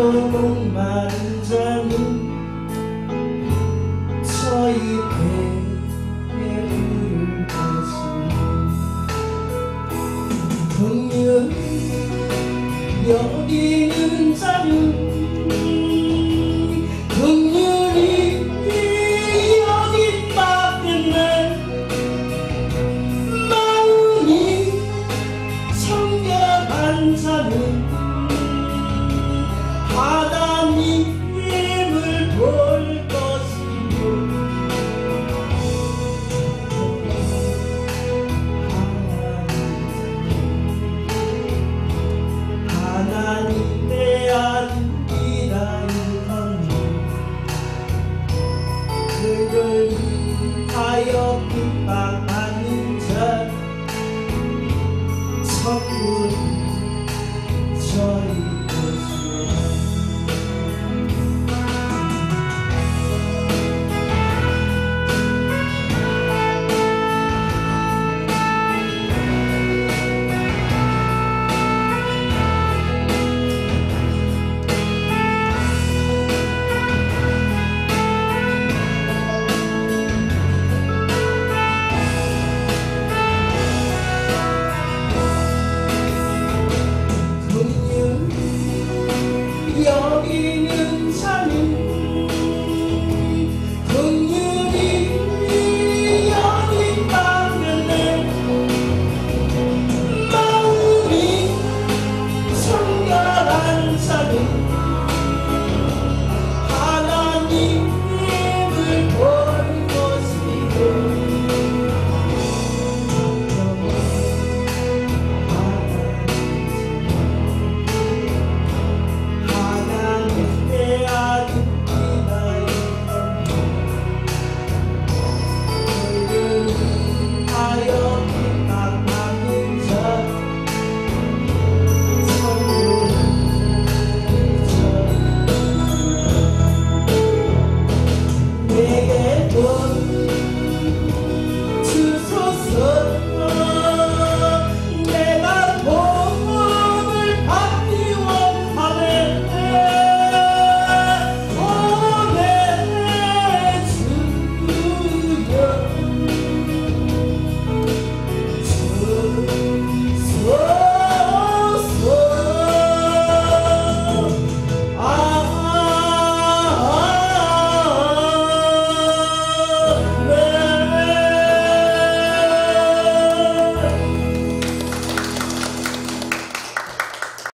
죽이고 목마른 자는 저희 부를 것이 분명히 여기는 자는 하여 금방 맞는 자 천국 저희